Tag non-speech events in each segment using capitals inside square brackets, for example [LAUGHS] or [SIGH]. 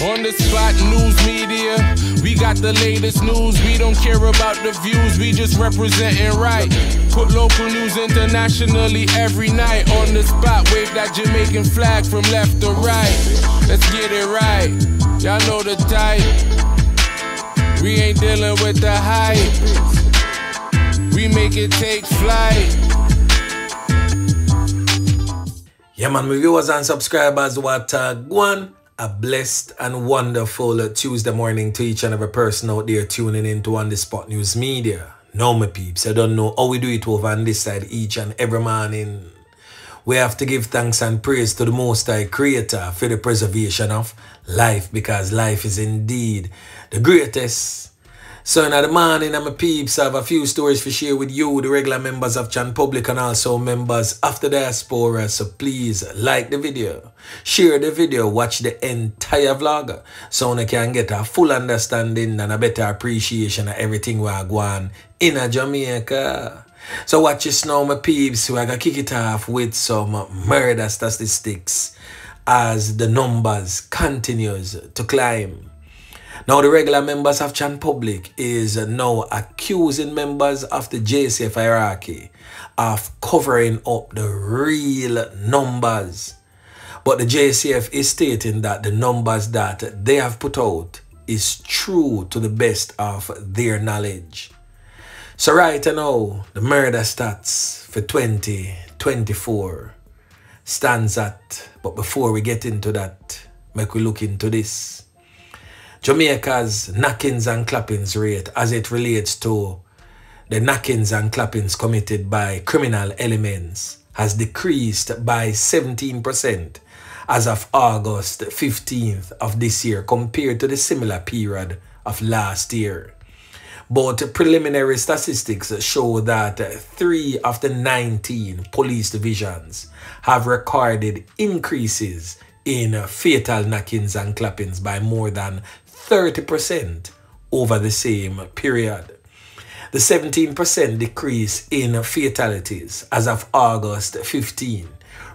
On the spot news media, we got the latest news. We don't care about the views, we just representing right. Put local news internationally every night. On the spot, wave that Jamaican flag from left to right. Let's get it right. Y'all know the type. We ain't dealing with the hype. We make it take flight. Yeah, man, my viewers and subscribers, what uh, one a blessed and wonderful Tuesday morning to each and every person out there tuning in to On The Spot News Media. Now, my peeps, I don't know how we do it over on this side each and every morning. We have to give thanks and praise to the Most High Creator for the preservation of life because life is indeed the greatest so in the morning, I'm a peeps. I have a few stories to share with you, the regular members of Chan Public and also members of the diaspora. So please like the video, share the video, watch the entire vlog so I can get a full understanding and a better appreciation of everything we are going in a Jamaica. So watch this now, my peeps. We're going to kick it off with some murder statistics as the numbers continues to climb. Now, the regular members of Chan Public is now accusing members of the JCF hierarchy of covering up the real numbers. But the JCF is stating that the numbers that they have put out is true to the best of their knowledge. So right now, the murder stats for 2024 stands at, but before we get into that, make we look into this. Jamaica's knockings and clappings rate as it relates to the knockings and clappings committed by criminal elements has decreased by 17% as of August 15th of this year compared to the similar period of last year. But preliminary statistics show that three of the 19 police divisions have recorded increases in fatal knockings and clappings by more than 30% over the same period. The 17% decrease in fatalities as of August 15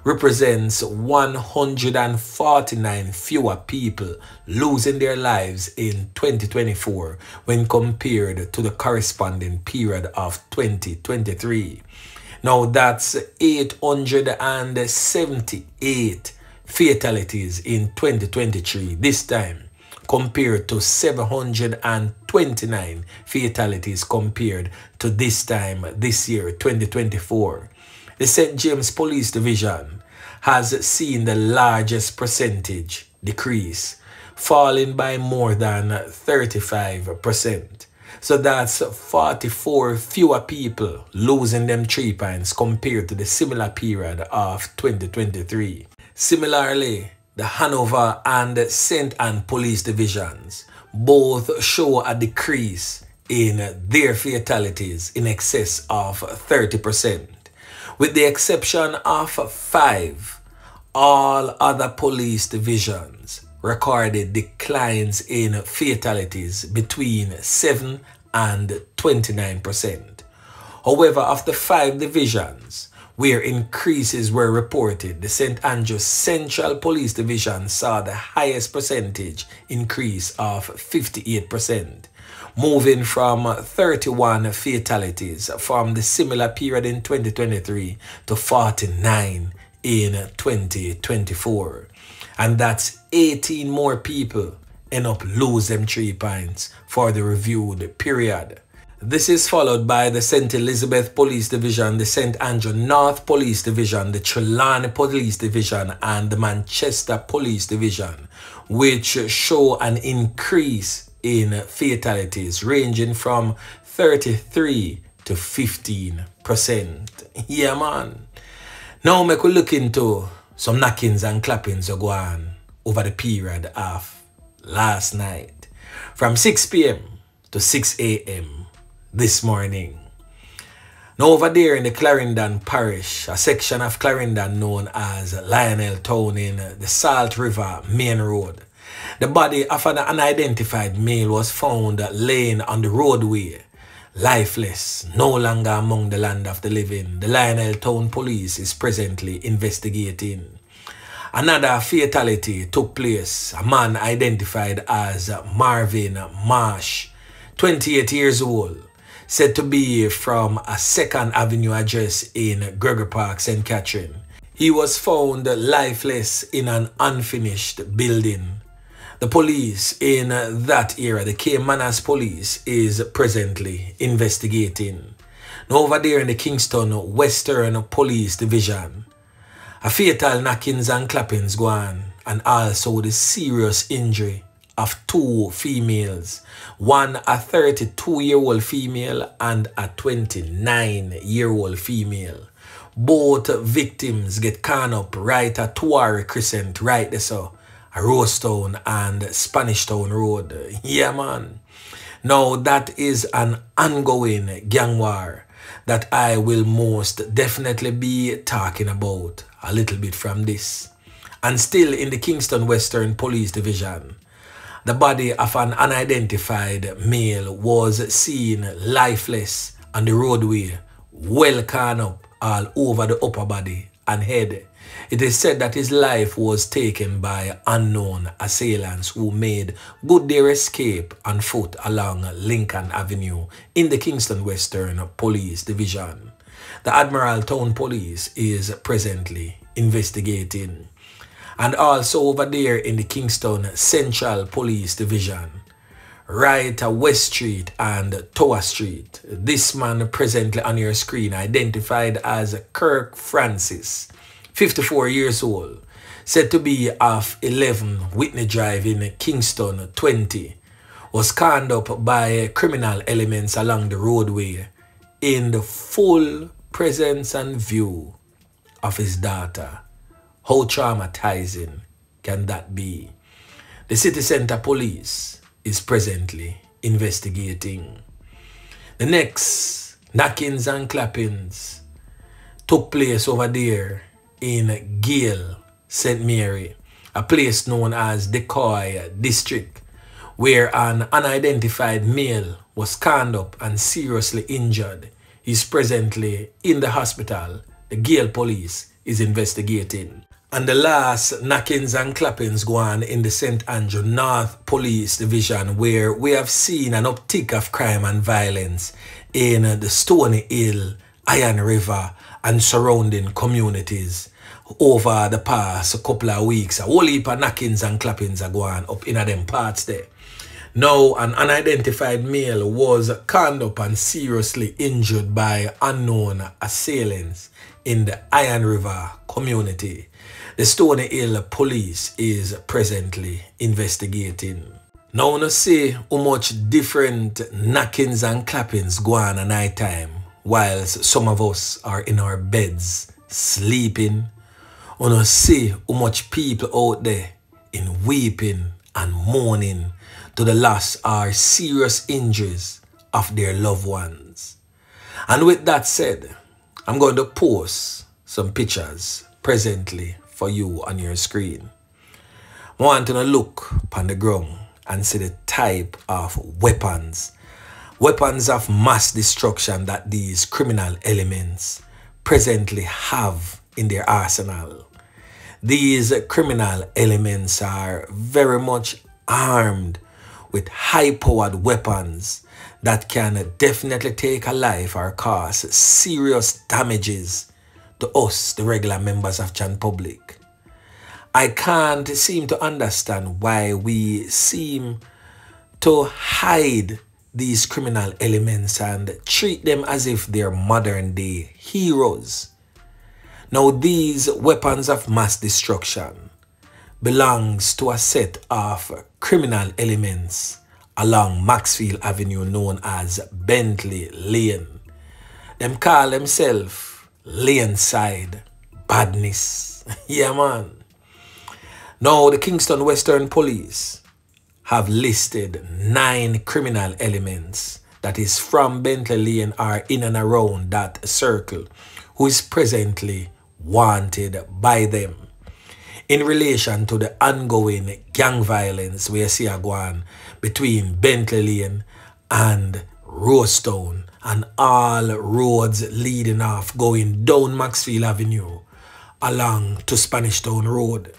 represents 149 fewer people losing their lives in 2024 when compared to the corresponding period of 2023. Now that's 878 fatalities in 2023 this time compared to 729 fatalities compared to this time this year, 2024. The St. James Police Division has seen the largest percentage decrease, falling by more than 35%. So that's 44 fewer people losing them three points compared to the similar period of 2023. Similarly, the Hanover and St. Ann police divisions both show a decrease in their fatalities in excess of 30%. With the exception of five, all other police divisions recorded declines in fatalities between 7 and 29%. However, of the five divisions, where increases were reported, the St. Andrews Central Police Division saw the highest percentage increase of 58%, moving from 31 fatalities from the similar period in 2023 to 49 in 2024. And that's 18 more people end up lose them three points for the reviewed period. This is followed by the St. Elizabeth Police Division, the St. Andrew North Police Division, the Trelawny Police Division, and the Manchester Police Division, which show an increase in fatalities ranging from 33 to 15%. Yeah, man. Now, make we look into some knockings and clappings go on over the period of last night. From 6 p.m. to 6 a.m this morning. Now over there in the Clarendon Parish, a section of Clarendon known as Lionel Town in the Salt River Main Road, the body of an unidentified male was found laying on the roadway, lifeless, no longer among the land of the living. The Lionel Town police is presently investigating. Another fatality took place. A man identified as Marvin Marsh, 28 years old, said to be from a 2nd Avenue address in Gregory Park, St. Catherine. He was found lifeless in an unfinished building. The police in that area, the Caymanas police, is presently investigating. Now over there in the Kingston Western Police Division, a fatal knockings and clappings go on and also the serious injury of two females, one a 32 year old female and a 29 year old female. Both victims get caught up right at Tuare Crescent, right there so, Rosetown and Spanish Town Road. [LAUGHS] Yeah man. Now that is an ongoing gang war that I will most definitely be talking about a little bit from this. And still in the Kingston Western Police Division, the body of an unidentified male was seen lifeless on the roadway, well carned up all over the upper body and head. It is said that his life was taken by unknown assailants who made good their escape on foot along Lincoln Avenue in the Kingston Western Police Division. The Admiral Town Police is presently investigating. And also over there in the Kingston Central Police Division, right at West Street and Tower Street. This man presently on your screen identified as Kirk Francis 54 years old, said to be of 11 Whitney Drive in Kingston 20, was conned up by criminal elements along the roadway in the full presence and view of his daughter. How traumatizing can that be? The city center police is presently investigating. The next knockings and clappings took place over there in Gayle, St. Mary, a place known as Decoy District, where an unidentified male was conned up and seriously injured. He's presently in the hospital. The Gayle police is investigating. And the last knockings and clappings go on in the St. Andrew North Police Division where we have seen an uptick of crime and violence in the Stony Hill, Iron River and surrounding communities over the past couple of weeks. A whole heap of knockings and clappings are going up in them parts there. Now, an unidentified male was conned up and seriously injured by unknown assailants in the Iron River community. The Stony Hill police is presently investigating. Now, wanna see how much different knockings and clappings go on at night time whilst some of us are in our beds sleeping Wanna see how much people out there in weeping and mourning to the loss or serious injuries of their loved ones. And with that said, I'm going to post some pictures presently for you on your screen. I want to look upon the ground and see the type of weapons, weapons of mass destruction that these criminal elements presently have in their arsenal. These criminal elements are very much armed with high-powered weapons that can definitely take a life or cause serious damages us, the regular members of Chan Public. I can't seem to understand why we seem to hide these criminal elements and treat them as if they're modern day heroes. Now these weapons of mass destruction belongs to a set of criminal elements along Maxfield Avenue known as Bentley Lane. Them call themselves Laneside Badness. [LAUGHS] yeah man. Now the Kingston Western Police have listed nine criminal elements that is from Bentley Lane are in and around that circle who is presently wanted by them. In relation to the ongoing gang violence we see a going between Bentley Lane and Rosetown and all roads leading off going down Maxfield Avenue along to Spanish Town Road.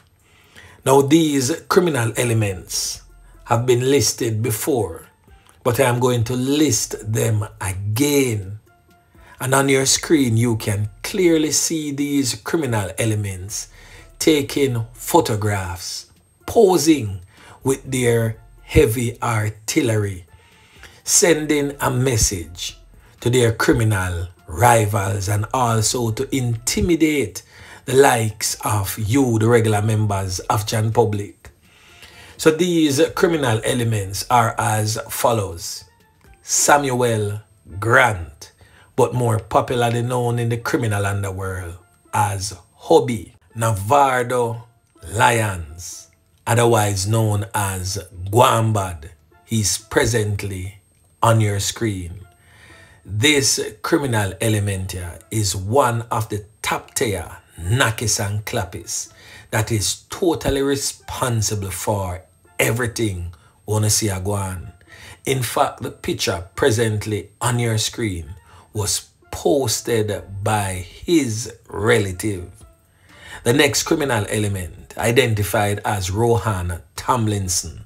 Now these criminal elements have been listed before, but I am going to list them again. And on your screen, you can clearly see these criminal elements taking photographs, posing with their heavy artillery, sending a message to their criminal rivals and also to intimidate the likes of you, the regular members of Jan Public. So these criminal elements are as follows. Samuel Grant, but more popularly known in the criminal underworld as Hobby. Navardo Lyons, otherwise known as Gwan Bad. He's presently on your screen. This criminal element here is one of the top tier Nakis and Clappis that is totally responsible for everything wanna see a on. In fact, the picture presently on your screen was posted by his relative. The next criminal element, identified as Rohan Tomlinson,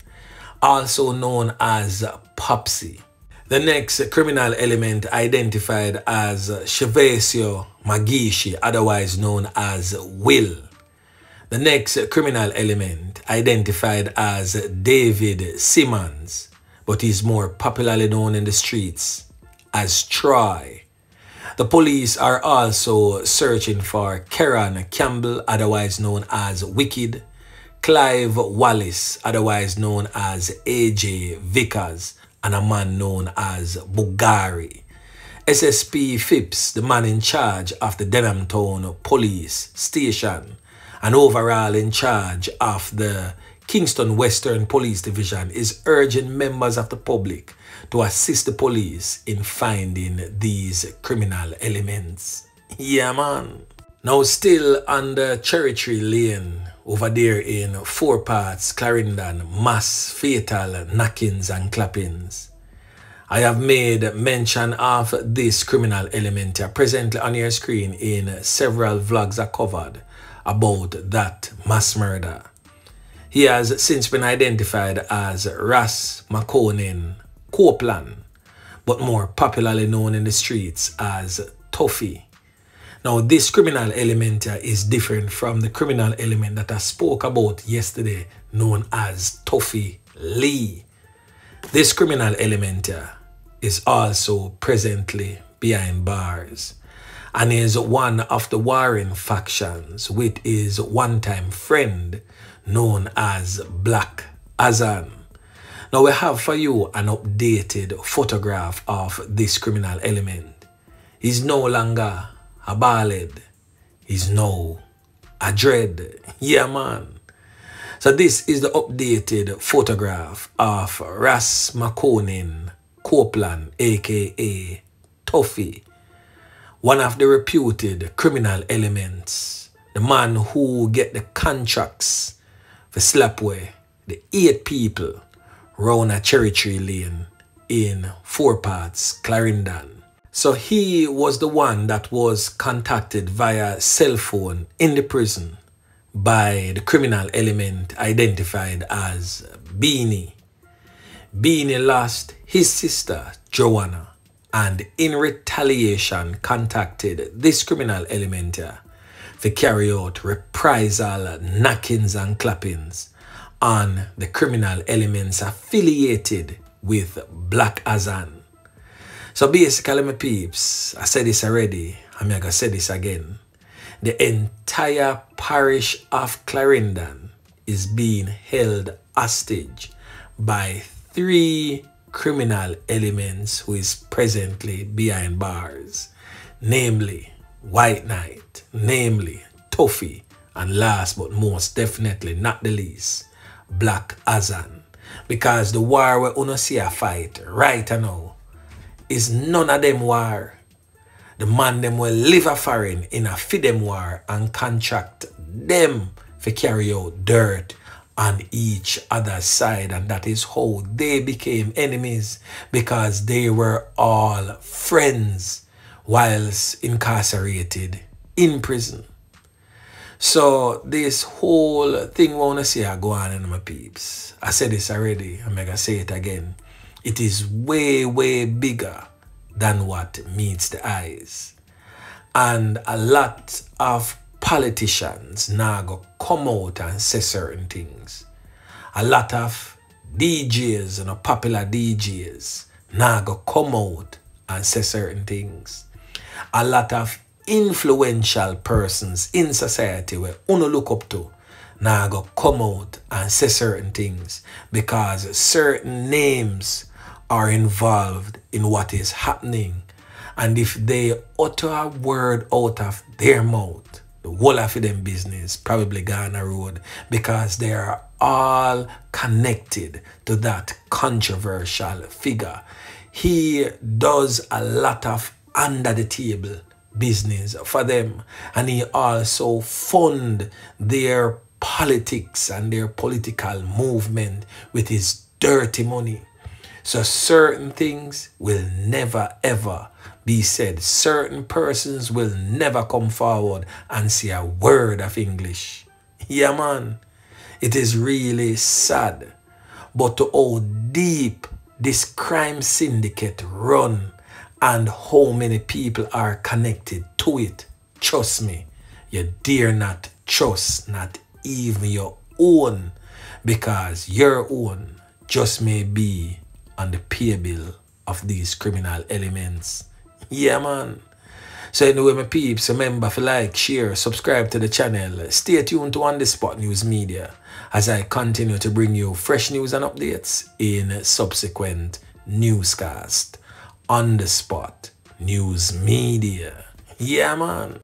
also known as Popsy. The next criminal element identified as Shavasio Magishi, otherwise known as Will. The next criminal element identified as David Simmons, but is more popularly known in the streets as Troy. The police are also searching for Karen Campbell, otherwise known as Wicked, Clive Wallace, otherwise known as AJ Vickers, and a man known as Bugari. SSP Phipps, the man in charge of the Denham Town Police Station and overall in charge of the Kingston Western Police Division, is urging members of the public to assist the police in finding these criminal elements. Yeah, man. Now, still under Cherry Tree Lane, over there in Four Paths, Clarendon, mass fatal knockings and clappings. I have made mention of this criminal element presently on your screen in several vlogs are covered about that mass murder. He has since been identified as Rassmacconen Copeland, but more popularly known in the streets as Tuffy. Now, this criminal element uh, is different from the criminal element that I spoke about yesterday, known as Tuffy Lee. This criminal element uh, is also presently behind bars and is one of the warring factions with his one-time friend known as Black Azan. Now we have for you an updated photograph of this criminal element. He's no longer a ballad. He's now a dread. Yeah man. So this is the updated photograph of Rassmacconen Copeland, aka Tuffy, one of the reputed criminal elements, the man who get the contracts for Slapway, the eight people round a cherry tree lane in Four Paths, Clarendon. So he was the one that was contacted via cell phone in the prison by the criminal element identified as Beanie. Beanie lost his sister, Joanna, and in retaliation contacted this criminal element to carry out reprisal knockings and clappings on the criminal elements affiliated with Black Azan. So basically, my peeps, I said this already, I'm going to say this again. The entire parish of Clarendon is being held hostage by three criminal elements who is presently behind bars, namely White Knight, namely Tuffy, and last but most definitely not the least, Black Azan. Because the war we uno see a fight right now is none of them war. The man them will live a foreign in a feed them war and contract them for carry out dirt on each other's side and that is how they became enemies because they were all friends whilst incarcerated in prison. So this whole thing we wanna see I go on in my peeps. I said this already, I'm gonna say it again. It is way, way bigger than what meets the eyes. And a lot of politicians now go come out and say certain things. A lot of DJs, you know, popular DJs, now go come out and say certain things. A lot of influential persons in society where uno look up to now go come out and say certain things because certain names are involved in what is happening. And if they utter a word out of their mouth, the whole of them business probably gone a road because they are all connected to that controversial figure. He does a lot of under the table business for them and he also fund their politics and their political movement with his dirty money. So certain things will never ever be said. Certain persons will never come forward and say a word of English. Yeah, man. It is really sad. But to how deep this crime syndicate run and how many people are connected to it, trust me, you dare not trust not even your own because your own just may be on the pay bill of these criminal elements. Yeah, man. So anyway, my peeps, remember to like, share, subscribe to the channel. Stay tuned to On The Spot News Media as I continue to bring you fresh news and updates in subsequent newscast. On The Spot News Media. Yeah, man.